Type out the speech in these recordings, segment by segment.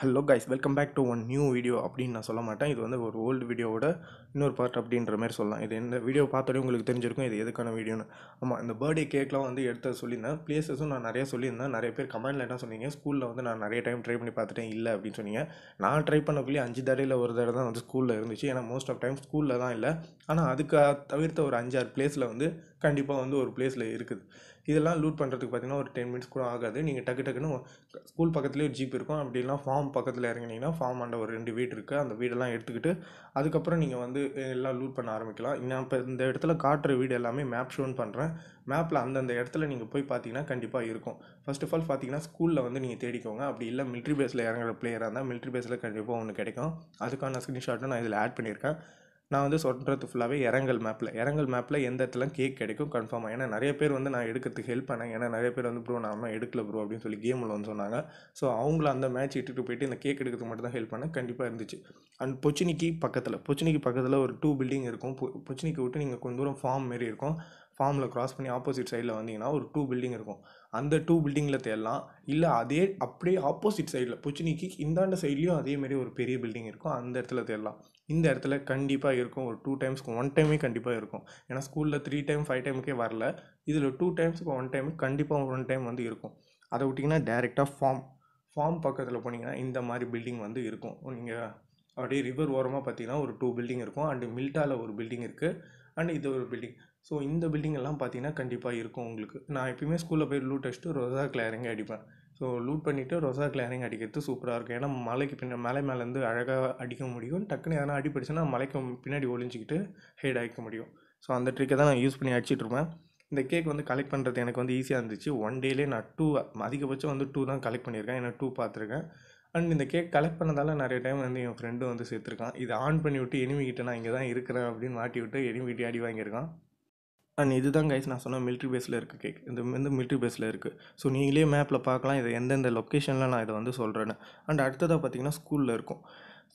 Hello guys welcome back to one new video அப்படின்னு நான் சொல்ல மாட்டேன். இது வந்து ஒரு ஓல்டு வீடியோவோட இன்னொரு பார்ட் அப்படின்ற மாதிரி சொல்லலாம். இது இந்த வீடியோ பார்த்தோடய உங்களுக்கு தெரிஞ்சிருக்கும் இது எதுக்கான வீடியோன்னு ஆமாம் இந்த பர்த்டே கேக்லாம் வந்து எடுத்து சொல்லியிருந்தேன். பிளேசஸும் நான் நிறைய சொல்லியிருந்தேன். நிறைய பேர் கமெண்ட்டில் என்ன சொன்னீங்க? ஸ்கூலில் வந்து நான் நிறைய டைம் ட்ரை பண்ணி பார்த்துட்டேன். இல்லை அப்படின்னு சொன்னீங்க. நான் ட்ரை பண்ணக்குள்ளே அஞ்சு தடையில் ஒரு தடவை தான் வந்து ஸ்கூலில் இருந்துச்சு. ஏன்னா மோஸ்ட் ஆஃப் டைம் ஸ்கூலில் தான் இல்லை. ஆனால் அதுக்கு தவிர்த்த ஒரு அஞ்சாறு பிளேஸில் வந்து கண்டிப்பாக வந்து ஒரு பிளேஸில் இருக்குது. இதெல்லாம் லூட் பண்ணுறதுக்கு பார்த்தீங்கன்னா ஒரு டென் மினிட்ஸ் கூட ஆகாது. நீங்கள் டக்கு டக்குன்னு ஸ்கூல் பக்கத்துலேயே ஒரு ஜீப் இருக்கும். அப்படின்னா ஃபார்ம் பக்கத்தில் இறங்கினீங்கன்னா ஃபார்ம் ஆண்ட ஒரு ரெண்டு வீடு இருக்குது அந்த வீடெல்லாம் எடுத்துக்கிட்டு அதுக்கப்புறம் நீங்கள் வந்து எல்லாம் லூட் பண்ண ஆரம்பிக்கலாம். நான் இப்போ இந்த இடத்துல காட்டுற வீடு எல்லாமே மேப் ஷோன் பண்ணுறேன் மேப்பில் அந்தந்த இடத்துல நீங்கள் போய் பார்த்தீங்கன்னா கண்டிப்பாக இருக்கும். ஃபஸ்ட் ஆஃப் ஆல் பார்த்தீங்கன்னா ஸ்கூலில் வந்து நீங்கள் தேடிக்கோங்க. அப்படி இல்லை மிலிட்ரி பேஸில் இறங்குற பிளேயராக இருந்தால் மிலிட்ரி பேஸில் கண்டிப்பாக ஒன்று கிடைக்கும். அதுக்கான ஸ்க்ரீன்ஷாட்டும் நான் இதில் ஆட் பண்ணியிருக்கேன். நான் வந்து சொல்கிறது ஃபுல்லாகவே இறங்கல் மேப்பில் இறங்கல் மேப்பில் எந்த இடத்துல கேக் கிடைக்கும் கன்ஃபார்மாக ஏன்னா நிறைய பேர் வந்து நான் எடுக்கிறதுக்கு ஹெல்ப் பண்ணேன். ஏன்னா நிறைய பேர் வந்து ப்ரோ நான் எடுக்கல ப்ரோ அப்படின்னு சொல்லி கேமில் வந்து சொன்னாங்க. ஸோ அவங்கள அந்த மேட்ச் இட்டுட்டு போயிட்டு இந்த கேக் எடுக்கிறதுக்கு மட்டும் தான் ஹெல்ப் பண்ணேன். கண்டிப்பாக இருந்துச்சு. அண்ட் பொச்சினிக்கு பக்கத்தில் பொச்சினிக்கு பக்கத்தில் ஒரு டூ பில்டிங் இருக்கும். பொ- பொச்சினிக்கு விட்டு நீங்கள் கொஞ்சம் தூரம் ஃபார்ம் மாரி இருக்கும். ஃபார்மில் கிராஸ் பண்ணி ஆப்போசிட் சைடில் வந்தீங்கன்னா ஒரு டூ பில்டிங் இருக்கும். அந்த டூ பில்டிங்கில் தேடலாம். இல்லை அதே அப்படியே ஆப்போசிட் சைடில் பொச்சினிக்கு இந்தாண்ட சைட்லேயும் அதே ஒரு பெரிய பில்டிங் இருக்கும். அந்த இடத்துல தேடலாம். இந்த இடத்துல கண்டிப்பாக இருக்கும். ஒரு டூ டைம்ஸ்க்கு ஒன் டைமே கண்டிப்பாக இருக்கும். ஏன்னா ஸ்கூலில் த்ரீ டைம் ஃபைவ் டைமுக்கே வரல. இதில் டூ டைம்ஸ்க்கு ஒன் டைம் கண்டிப்பாக ஒன் டைம் வந்து இருக்கும். அதை விட்டிங்கன்னா டேரெக்டாக ஃபார்ம் ஃபார்ம் பக்கத்தில் போனீங்கன்னா இந்த மாதிரி பில்டிங் வந்து இருக்கும். நீங்கள் அப்படியே ரிவர் ஓரமாக பார்த்தீங்கன்னா ஒரு டூ பில்டிங் இருக்கும். அண்டு மில்டாவில் ஒரு பில்டிங் இருக்குது அண்ட் இது ஒரு பில்டிங் ஸோ இந்த பில்டிங் எல்லாம் பார்த்தீங்கன்னா கண்டிப்பாக இருக்கும் உங்களுக்கு. நான் எப்பயுமே ஸ்கூலில் போய் லூட் அடிச்சுட்டு ரோசா கிளாரிங் அடிப்பேன். ஸோ லூட் பண்ணிவிட்டு ரோசா கிளாரிங் அடிக்கிறது சூப்பராக இருக்கும். ஏன்னா மலைக்கு பின்ன மலை மேலேருந்து அழகாக அடிக்க முடியும். டக்குன்னு எதனா அடிப்படுச்சுன்னா மலைக்கு பின்னாடி ஒளிஞ்சிக்கிட்டு ஹெட் ஆகிக்க முடியும். ஸோ அந்த ட்ரிக்கை தான் நான் யூஸ் பண்ணி அடிச்சிட்ருப்பேன் இந்த கேக் வந்து கலெக்ட் பண்ணுறது எனக்கு வந்து ஈஸியாக இருந்துச்சு. ஒன் டேலே நான் டூ அதிகபட்சம் வந்து டூ தான் கலெக்ட் பண்ணியிருக்கேன். ஏன்னா டூ பார்த்துருக்கேன் அண்ட் இந்த கேக் கலெக்ட் பண்ணதால் நிறைய டைம் வந்து என் ஃப்ரெண்டு வந்து சேர்த்துருக்கான். இதை ஆன் பண்ணி விட்டு எனிமிக்கிட்ட நான் இங்கே தான் இருக்கிறேன் அப்படின்னு மாட்டி விட்டு எனிமிக்கிட்டே அடி வாங்கியிருக்கான். அண்ட் இதுதான் கைஸ் நான் சொன்ன மிலிட்ரி பேஸில் இருக்குது கேக் இது வந்து மிலிட்ரி பேஸில் இருக்குது ஸோ நீங்களே மேப்பில் பார்க்கலாம். இது எந்தெந்த லொக்கேஷனில் நான் இதை வந்து சொல்கிறேன்னு அண்ட் அடுத்ததாக பார்த்தீங்கன்னா ஸ்கூலில் இருக்கும்.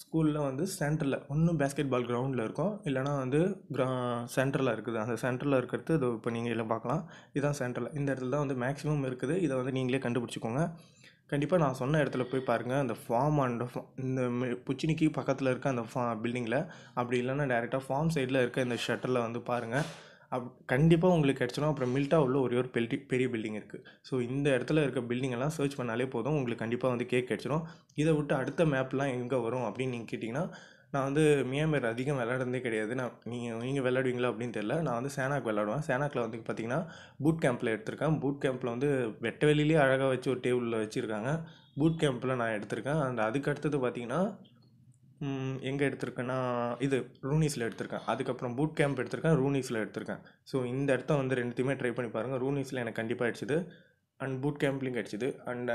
ஸ்கூலில் வந்து சென்டரில் ஒன்றும் பேஸ்கெட் பால் கிரவுண்டில் இருக்கும். இல்லைனா வந்து கிரா சென்டரில் இருக்குது. அந்த சென்டரில் இருக்கிறது இது இப்போ நீங்கள் இதில் பார்க்கலாம். இதுதான் சென்டரில் இந்த இடத்துல தான் வந்து மேக்ஸிமம் இருக்குது. இதை வந்து நீங்களே கண்டுபிடிச்சிக்கோங்க. கண்டிப்பாக நான் சொன்ன இடத்துல போய் பாருங்கள் அந்த ஃபார்ம் அண்ட் இந்த மி- புச்சினிக்கு பக்கத்தில் இருக்க அந்த ஃபா பில்டிங்கில் அப்படி இல்லைன்னா டேரெக்டாக ஃபார்ம் சைடில் இருக்க இந்த ஷட்டரில் வந்து பாருங்கள் அப் கண்டிப்பாக உங்களுக்கு கிடச்சிடும். அப்புறம் மில்ட்டா உள்ள ஒரே ஒரு பெல்டி பெரிய பில்டிங் இருக்குது ஸோ இந்த இடத்துல இருக்க பில்டிங் எல்லாம் சர்ச் பண்ணாலே போதும். உங்களுக்கு கண்டிப்பாக வந்து கேக் கிடச்சிடும். இதை விட்டு அடுத்த மேப்லாம் எங்கே வரும் அப்படின்னு நீங்கள் கேட்டிங்கன்னா நான் வந்து மியான்மர் அதிகம் விளையாடுறதே கிடையாது. நான் நீங்கள் நீங்கள் விளையாடுவீங்களா அப்படின்னு தெரியல. நான் வந்து சேனாக் விளாடுவேன் சேனாக்கில் வந்து பார்த்தீங்கன்னா பூட் கேம்பில் எடுத்திருக்கேன். பூட் கேம்பில் வந்து வெட்ட வெளியிலேயே அழகாக வச்சு ஒரு டேபிளில் வச்சுருக்காங்க. பூட் கேம்பில் நான் எடுத்திருக்கேன். அந்த அதுக்கு அடுத்தது பார்த்தீங்கன்னா எங்கே எடுத்திருக்கேன்னா இது ரூனிஸில் எடுத்திருக்கேன். அதுக்கப்புறம் பூட் கேம்ப் எடுத்திருக்கேன் ரூனிஸில் எடுத்திருக்கேன். ஸோ இந்த இடத்த வந்து ரெண்டுத்தையுமே ட்ரை பண்ணி பாருங்கள் ரூனிஸில் எனக்கு கண்டிப்பாக அடிச்சுது. அண்ட் பூட் கேம்ப்லேயும் கிடச்சிது. அண்ட்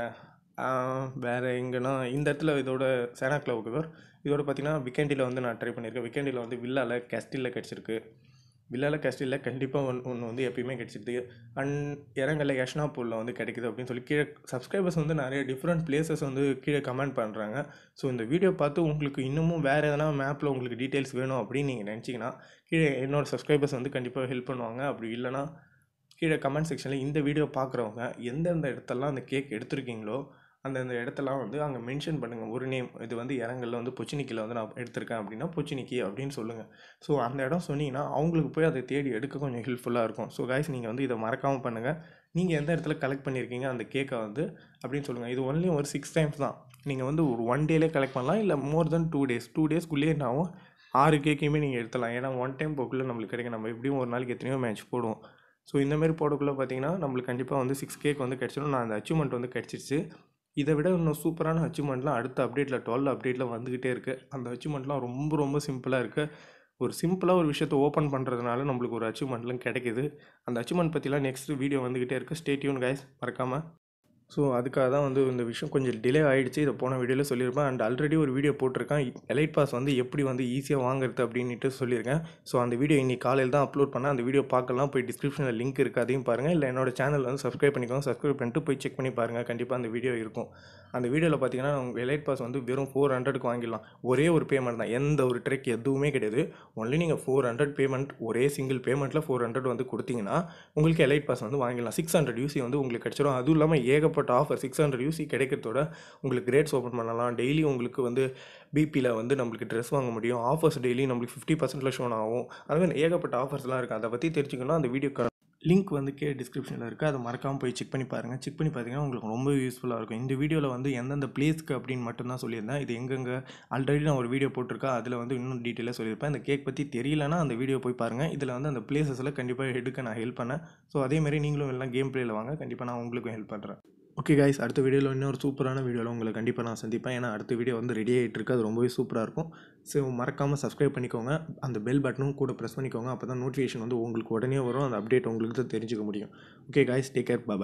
வேறு எங்கன்னா இந்த இடத்துல இதோட சேனா கிளவுக்கு இதோட பார்த்தீங்கன்னா விக்கெண்டில் வந்து நான் ட்ரை பண்ணியிருக்கேன். விக்கெண்டில் வந்து வில்லால கேஸ்டிலில் கிடச்சிருக்கு. வில்லால கேஸ்டிலில் கண்டிப்பாக ஒன்று ஒன்று வந்து எப்பயுமே கிடச்சிது அண்ட் இறங்கல யஷ்னாப்பூரில் வந்து கிடைக்குது அப்படின்னு சொல்லி கீழே சப்ஸ்கிரைபர்ஸ் வந்து நிறைய டிஃப்ரெண்ட் பிளேசஸ் வந்து கீழே கமெண்ட் பண்ணுறாங்க ஸோ இந்த வீடியோ பார்த்து உங்களுக்கு இன்னமும் வேறு எதனா மேப்பில் உங்களுக்கு டீட்டெயில்ஸ் வேணும் அப்படின்னு நீங்கள் நினச்சிங்கன்னா கீழே என்னோடய சப்ஸ்கிரைபர்ஸ் வந்து கண்டிப்பாக ஹெல்ப் பண்ணுவாங்க. அப்படி இல்லைனா கீழே கமெண்ட் செக்ஷனில் இந்த வீடியோ பார்க்குறவங்க எந்தெந்த இடத்தெல்லாம் அந்த கேக் எடுத்திருக்கீங்களோ அந்தந்த இடத்தெல்லாம் வந்து அங்கே மென்ஷன் பண்ணுங்கள் ஒரு நேம் இது வந்து இறங்கல்ல வந்து பொச்சினிக்கில் வந்து நான் எடுத்திருக்கேன் அப்படின்னா பொச்சினிக்கி அப்படின்னு சொல்லுங்கள் ஸோ அந்த இடம் சொன்னீங்கன்னா அவங்களுக்கு போய் அதை தேடி எடுக்க கொஞ்சம் ஹெல்ப்ஃபுல்லாக இருக்கும். ஸோ கைஸ் நீங்கள் வந்து இதை மறக்காமல் பண்ணுங்கள் நீங்கள் எந்த இடத்துல கலெக்ட் பண்ணியிருக்கீங்க அந்த கேக்கை வந்து அப்படின்னு சொல்லுங்கள் இது ஒன்லி ஒரு சிக்ஸ் டைம்ஸ் தான். நீங்கள் வந்து ஒரு ஒன் டேலே கலெக்ட் பண்ணலாம் இல்லை more than two days two டேஸ்க்குள்ளேயே நான் ஆறு கேக்கையுமே நீங்கள் எடுத்துலாம் ஏன்னா ஒன் டைம் போக்குள்ளே நம்மளுக்கு கிடைக்கும். நம்ம எப்படியும் ஒரு நாளைக்கு எத்தனையோ மேட்ச் போடுவோம். ஸோ இந்தமாரி போடக்குள்ளே பார்த்தீங்கன்னா நம்மளுக்கு கண்டிப்பாக வந்து சிக்ஸ் கேக் வந்து கிடச்சிடும். நான் அந்த அச்சீவ்மெண்ட் வந்து கிடச்சிருச்சு. இதை விட இன்னும் சூப்பரான அச்சீவ்மெண்ட்லாம் அடுத்த அப்டேட்டில் டுவெல் அப்டேட்டில் வந்துக்கிட்டே இருக்குது அந்த அச்சீவ்மெண்ட்லாம் ரொம்ப ரொம்ப சிம்பிளாக இருக்குது ஒரு சிம்பிளாக ஒரு விஷயத்தை ஓப்பன் பண்ணுறதுனால நம்மளுக்கு ஒரு அச்சீவ்மெண்ட்லாம் கிடைக்குது. அந்த அச்சீவ்மெண்ட் பற்றிலாம் நெக்ஸ்ட் வீடியோ வந்துக்கிட்டே இருக்குது ஸ்டேட்யூன் கைஸ் மறக்காமல் ஸோ அதுக்காக தான் வந்து இந்த விஷயம் கொஞ்சம் டிலே ஆகிடுச்சு இதை போன வீடியோவில் சொல்லியிருப்பேன். அண்ட் ஆல்ரெடி ஒரு வீடியோ போட்டிருக்கேன். எலைட் பாஸ் வந்து எப்படி வந்து ஈஸியாக வாங்குறது அப்படின்ட்டு சொல்லியிருக்கேன். ஸோ அந்த வீடியோ இன்றைக்கி காலையில் தான் அப்லோட் பண்ணேன். அந்த வீடியோ பார்க்கலாம். போய் டிஸ்கிரிப்ஷனில் லிங்க் இருக்குது அதையும் பாருங்கள் இல்லை என்னோட சேனல் வந்து சப்ஸ்கிரைப் பண்ணிக்கோங்க. சப்ஸ்கிரைப் பண்ணிட்டு போய் செக் பண்ணி பாருங்கள் கண்டிப்பாக அந்த வீடியோ இருக்கும். அந்த வீடியோவில் பார்த்தீங்கன்னா உங்கள் எலைட் பாஸ் வந்து வெறும் ஃபோர் ஹண்ட்ரடுக்கு வாங்கிடலாம். ஒரே ஒரு பேமெண்ட் தான். எந்த ஒரு ட்ரெக் எதுவுமே கிடையாது. ஒன்லி நீங்கள் ஃபோர் ஹண்ட்ரட் பேமெண்ட் ஒரே சிங்கிள் பேமெண்ட்டில் ஃபோர் ஹண்ட்ரட் வந்து கொடுத்தீங்கன்னா உங்களுக்கு எலைட் பாஸ் வந்து வாங்கிடலாம். சிக்ஸ் ஹண்ட்ரட் யூசி வந்து உங்களுக்கு கிடச்சிடும் அதுவும் இல்லாமல் ஏகப்பட்ட ஏகப்பட்ட ஆஃபர் சிக்ஸ் ஹண்ட்ரட் யூசி கிடைக்கிறதோட உங்களுக்கு கிரேட்ஸ் ஓப்பன் பண்ணலாம். டெய்லி உங்களுக்கு வந்து பிபியில் வந்து நம்மளுக்கு ட்ரெஸ் வாங்க முடியும். ஆஃபர்ஸ் டெய்லி நம்மளுக்கு ஃபிஃப்டி பர்சன்டில் ஷோன் ஆகும். அது ஏகப்பட்ட ஆஃபர்ஸ்லாம் இருக்குது அதை பற்றி தெரிஞ்சுக்கணும் அந்த வீடியோ லிங்க் வந்து கே டிஸ்கிரிப்ஷனில் இருக்குது அதை மறக்காமல் போய் செக் பண்ணி பாருங்கள் செக் பண்ணி பார்த்தீங்கன்னா உங்களுக்கு ரொம்ப யூஸ்ஃபுல்லாக இருக்கும். இந்த வீடியோவில் வந்து எந்தெந்த பிளேஸ்க்கு அப்படின்னு மட்டும்தான் சொல்லியிருந்தேன். இது எங்கெங்கே ஆல்ரெடி நான் ஒரு வீடியோ போட்டிருக்கேன் அதில் வந்து இன்னும் டீட்டெயிலாக சொல்லியிருப்பேன். இந்த கேக் பற்றி தெரியலனா அந்த வீடியோ போய் பாருங்கள் இதில் வந்து அந்த பிளேசஸில் கண்டிப்பாக எடுக்க நான் ஹெல்ப் பண்ணேன். ஸோ அதேமாதிரி நீங்களும் எல்லாம் கேம் பிளேயில் வாங்க. கண்டிப்பாக நான் உங்களுக்கும் ஹெல்ப் பண்ணுறேன் ஓகே கைஸ் அடுத்த வீடியோவில் இன்னொரு சூப்பரான வீடியோவில் உங்களை கண்டிப்பாக நான் சந்திப்பேன். ஏன்னா அடுத்த வீடியோ வந்து ரெடி ஆகிட்டு இருக்கு. அது ரொம்பவே சூப்பராக இருக்கும். ஸோ மறக்காமல் சப்ஸ்கிரைப் பண்ணிக்கோங்க. அந்த பெல் பட்டனும் கூட ப்ரெஸ் பண்ணிக்கோங்க. அப்போ தான் நோட்டிஃபிகேஷன் வந்து உங்களுக்கு உடனே வரும். அந்த அப்டேட் உங்களுக்கு தான் தெரிஞ்சுக்க முடியும். Okay guys take care bye